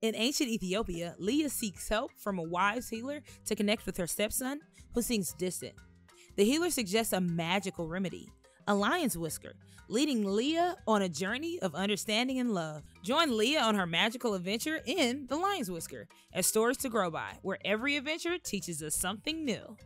In ancient Ethiopia, Leah seeks help from a wise healer to connect with her stepson, who seems distant. The healer suggests a magical remedy, a lion's whisker, leading Leah on a journey of understanding and love. Join Leah on her magical adventure in The Lion's Whisker, as stories to grow by, where every adventure teaches us something new.